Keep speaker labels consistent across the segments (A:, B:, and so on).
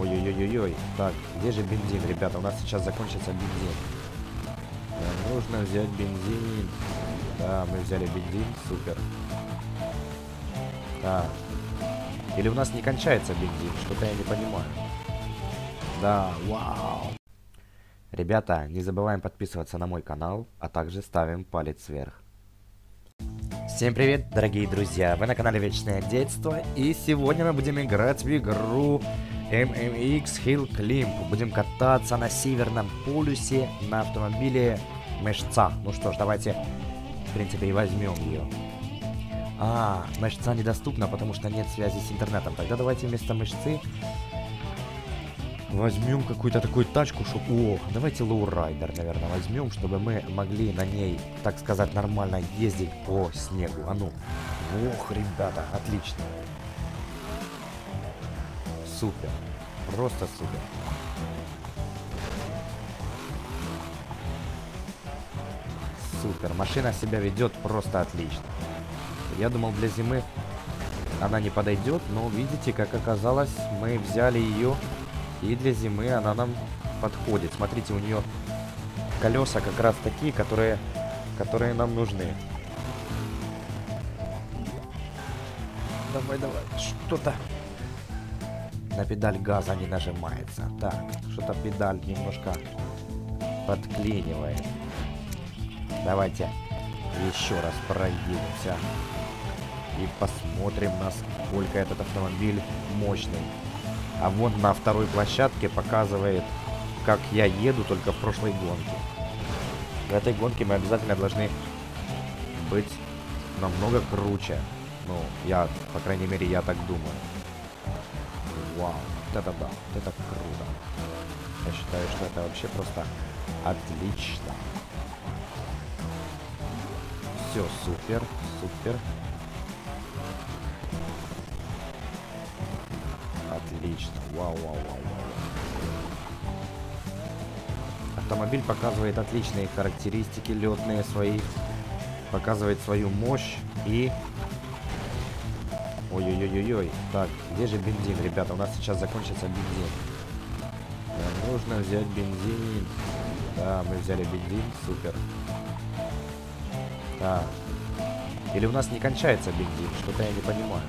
A: Ой-ой-ой-ой. Так, где же бензин, ребята? У нас сейчас закончится бензин. Нам нужно взять бензин. Да, мы взяли бензин. Супер. Так. Или у нас не кончается бензин? Что-то я не понимаю. Да, вау. Ребята, не забываем подписываться на мой канал, а также ставим палец вверх. Всем привет, дорогие друзья! Вы на канале Вечное Детство, и сегодня мы будем играть в игру MMX Hill Climb. Будем кататься на Северном полюсе на автомобиле Мешца. Ну что ж, давайте, в принципе, и возьмем ее. А, Мешца недоступна, потому что нет связи с интернетом. Тогда давайте вместо Мешцы возьмем какую-то такую тачку, чтобы... О, давайте lowrider, наверное, возьмем, чтобы мы могли на ней, так сказать, нормально ездить по снегу. А ну. Ох, ребята, отлично. Супер. Просто супер. Супер. Машина себя ведет просто отлично. Я думал, для зимы она не подойдет, но видите, как оказалось, мы взяли ее, и для зимы она нам подходит. Смотрите, у нее колеса как раз такие, которые, которые нам нужны. Давай, давай, что-то на педаль газа не нажимается. Так, что-то педаль немножко подклинивает. Давайте еще раз проедемся и посмотрим, насколько этот автомобиль мощный. А вон на второй площадке показывает, как я еду только в прошлой гонке. В этой гонке мы обязательно должны быть намного круче. Ну, я, по крайней мере, я так думаю. Вау, вот это да, это круто. Я считаю, что это вообще просто отлично. Все, супер, супер. Отлично. Вау, вау, вау, вау. Автомобиль показывает отличные характеристики летные свои. Показывает свою мощь и... Ой-ой-ой-ой-ой. Так, где же бензин, ребята? У нас сейчас закончится бензин. Нам нужно взять бензин. Да, мы взяли бензин. Супер. Так. Или у нас не кончается бензин? Что-то я не понимаю.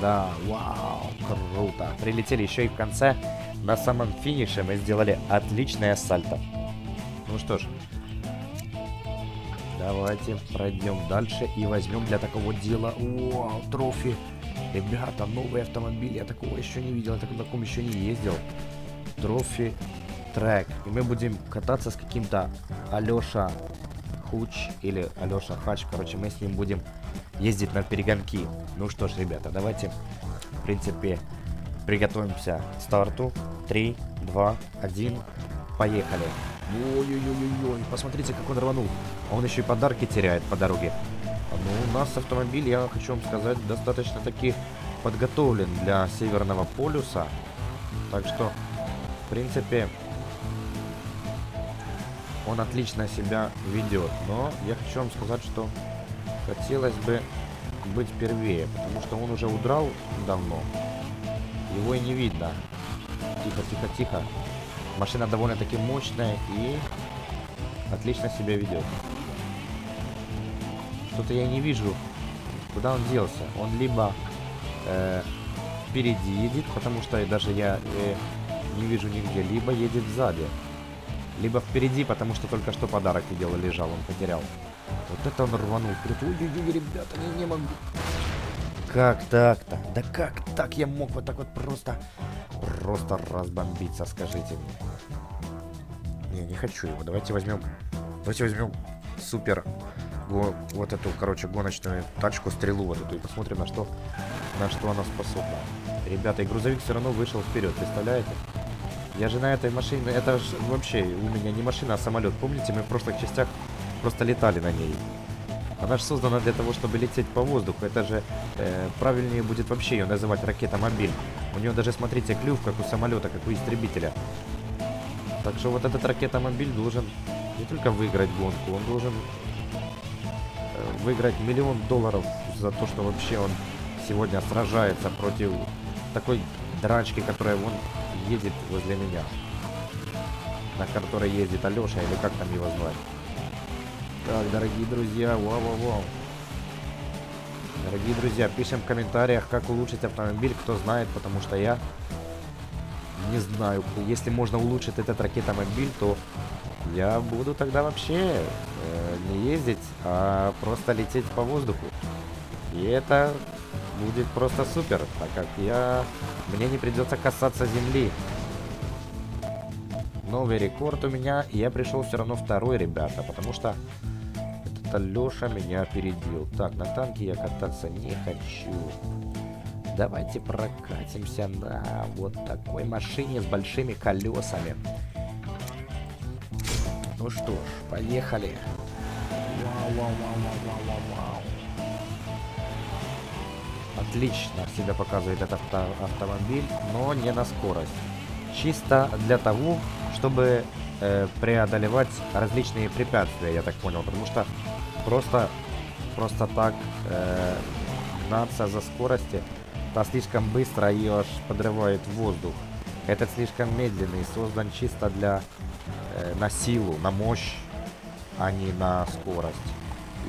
A: Да, вау, круто. Прилетели еще и в конце. На самом финише мы сделали отличное сальто. Ну что ж. Давайте пройдем дальше и возьмем для такого дела... Вау, трофи. Ребята, новый автомобиль. Я такого еще не видел. Я на таком еще не ездил. Трофи трек. И мы будем кататься с каким-то Алеша Хуч или Алеша Хач. Короче, мы с ним будем ездить на перегонки. Ну что ж, ребята, давайте, в принципе, приготовимся к старту. 3, 2, 1, поехали. Ой-ой-ой-ой, посмотрите, как он рванул. А он еще и подарки теряет по дороге. Ну, у нас автомобиль, я хочу вам сказать, достаточно таки подготовлен для Северного полюса. Так что, в принципе, он отлично себя ведет. Но я хочу вам сказать, что хотелось бы быть первее, потому что он уже удрал давно. Его и не видно. Тихо, тихо, тихо. Машина довольно-таки мощная и отлично себя ведет. Что-то я не вижу, куда он делся. Он либо э, впереди едет, потому что даже я э, не вижу нигде, либо едет сзади. Либо впереди, потому что только что подарок видел и лежал, он потерял. Вот это он рванул вперед. Ой-ой-ой, ребята, не, не могу. Как так-то? Да как так я мог вот так вот просто, просто разбомбиться, скажите мне. Не, не хочу его. Давайте возьмем, давайте возьмем супер, го, вот эту, короче, гоночную тачку, стрелу вот эту, и посмотрим, на что, на что она способна. Ребята, и грузовик все равно вышел вперед, представляете? Я же на этой машине, это же вообще у меня не машина, а самолет. Помните, мы в прошлых частях просто летали на ней. Она же создана для того, чтобы лететь по воздуху. Это же э, правильнее будет вообще ее называть ракета-мобиль. У нее даже, смотрите, клюв, как у самолета, как у истребителя. Так что вот этот ракета-мобиль должен не только выиграть гонку, он должен э, выиграть миллион долларов за то, что вообще он сегодня сражается против такой драчки, которая вон едет возле меня. На которой ездит Алеша, или как там его звать. Так, дорогие друзья, вау-вау-вау. Дорогие друзья, пишем в комментариях, как улучшить автомобиль, кто знает, потому что я не знаю. Если можно улучшить этот ракетомобиль, то я буду тогда вообще э, не ездить, а просто лететь по воздуху. И это будет просто супер, так как я мне не придется касаться земли. Новый рекорд у меня, и я пришел все равно второй, ребята, потому что это Леша меня опередил. Так, на танке я кататься не хочу. Давайте прокатимся на вот такой машине с большими колесами. Ну что ж, поехали. Вау, вау, вау, вау, вау, вау. Отлично себя показывает этот авто автомобиль, но не на скорость. Чисто для того, чтобы э, преодолевать различные препятствия, я так понял. Потому что просто, просто так э, гнаться за скорости, та слишком быстро ее аж подрывает воздух. Этот слишком медленный, создан чисто для э, на силу, на мощь, а не на скорость.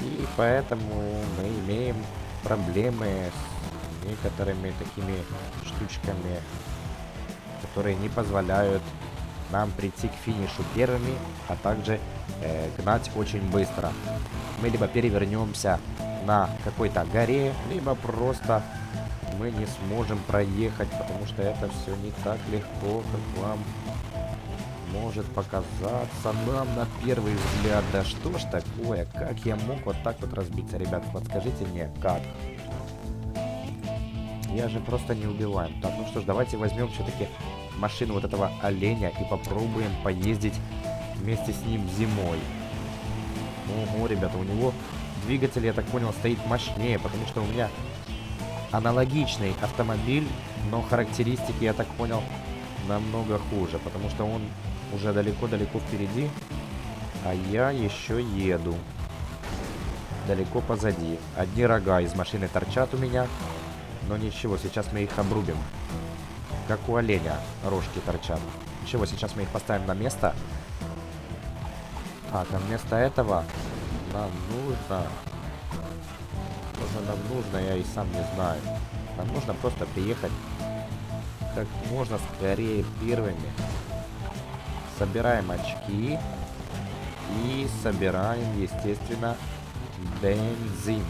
A: И поэтому мы имеем проблемы с некоторыми такими штучками, которые не позволяют нам прийти к финишу первыми, а также э, гнать очень быстро. Мы либо перевернемся на какой-то горе, либо просто мы не сможем проехать, потому что это все не так легко, как вам может показаться нам на первый взгляд. Да что ж такое? Как я мог вот так вот разбиться? Ребят, подскажите мне, как? Я же просто не убиваем. Так, ну что ж, давайте возьмем все-таки машину вот этого оленя и попробуем поездить вместе с ним зимой. Ого, ребята, у него двигатель, я так понял, стоит мощнее, потому что у меня аналогичный автомобиль, но характеристики, я так понял, намного хуже, потому что он уже далеко-далеко впереди, а я еще еду далеко позади. Одни рога из машины торчат у меня, но ничего, сейчас мы их обрубим. Как у оленя рожки торчат. Ничего, сейчас мы их поставим на место. Так, а вместо этого нам нужно... Что нам нужно, я и сам не знаю. Нам нужно просто приехать как можно скорее первыми. Собираем очки. И собираем, естественно, бензин.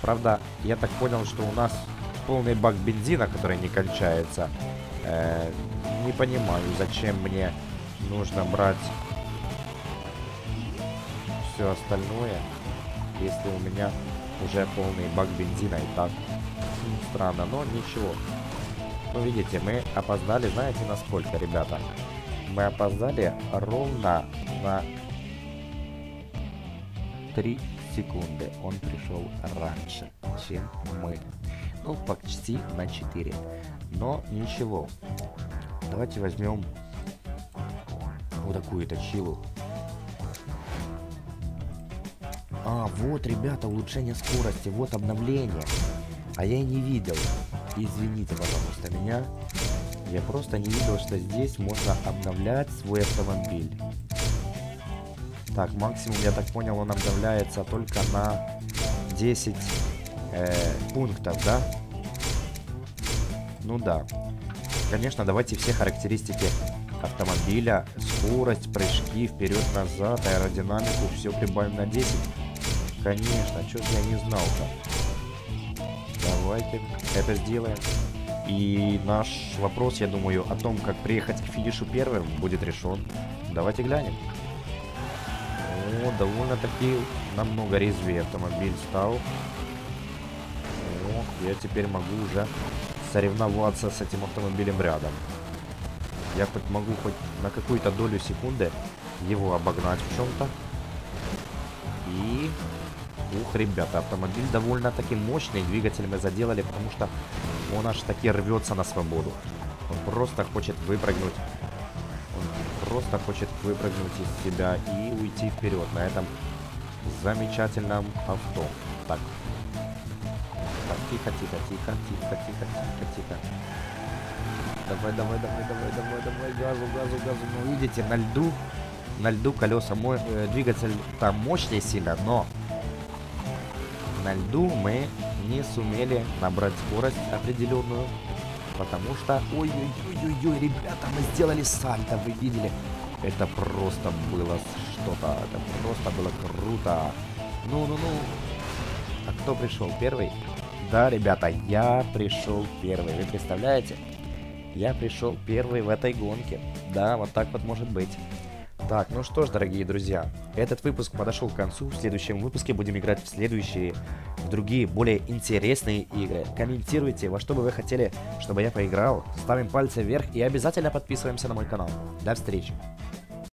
A: Правда, я так понял, что у нас полный бак бензина, который не кончается. Э, не понимаю, зачем мне нужно брать все остальное, если у меня уже полный бак бензина и так. Странно, но ничего. Ну, видите, мы опоздали, знаете, на сколько, ребята? Мы опоздали ровно на 3 секунды. Он пришел раньше, чем мы. Ну, почти на 4. Но ничего. Давайте возьмем вот такую точилу. А, вот, ребята, улучшение скорости. Вот обновление. А я и не видел. Извините, пожалуйста, меня. Я просто не видел, что здесь можно обновлять свой автомобиль. Так, максимум, я так понял, он обновляется только на 10 э, пунктов, да? Ну да. Конечно, давайте все характеристики автомобиля, скорость, прыжки, вперед-назад, аэродинамику, все прибавим на 10. Конечно, что же я не знал-то. Давайте это сделаем. И наш вопрос, я думаю, о том, как приехать к финишу первым, будет решен. Давайте глянем. О, довольно-таки намного резвее автомобиль стал. Я теперь могу уже соревноваться с этим автомобилем рядом. Я хоть могу хоть на какую-то долю секунды его обогнать в чем-то. И... Ух, ребята, автомобиль довольно-таки мощный. Двигатель мы заделали, потому что он аж таки рвется на свободу. Он просто хочет выпрыгнуть. Он просто хочет выпрыгнуть из себя и уйти вперед на этом замечательном авто. Так, тихо, тихо, тихо, тихо, тихо, тихо, тихо. Давай, давай, давай, давай, давай, давай, газу, газу, газу. Ну, видите, на льду, на льду колеса, мо- э, двигатель там мощнее сильно, но на льду мы не сумели набрать скорость определенную, потому что, ой-ой-ой-ой, ребята, мы сделали сальто, вы видели? Это просто было что-то, это просто было круто. Ну-ну-ну. А кто пришел первый? Да, ребята, я пришел первый. Вы представляете? Я пришел первый в этой гонке. Да, вот так вот может быть. Так, ну что ж, дорогие друзья, этот выпуск подошел к концу. В следующем выпуске будем играть в следующие, в другие, более интересные игры. Комментируйте, во что бы вы хотели, чтобы я поиграл. Ставим пальцы вверх и обязательно подписываемся на мой канал. До встречи.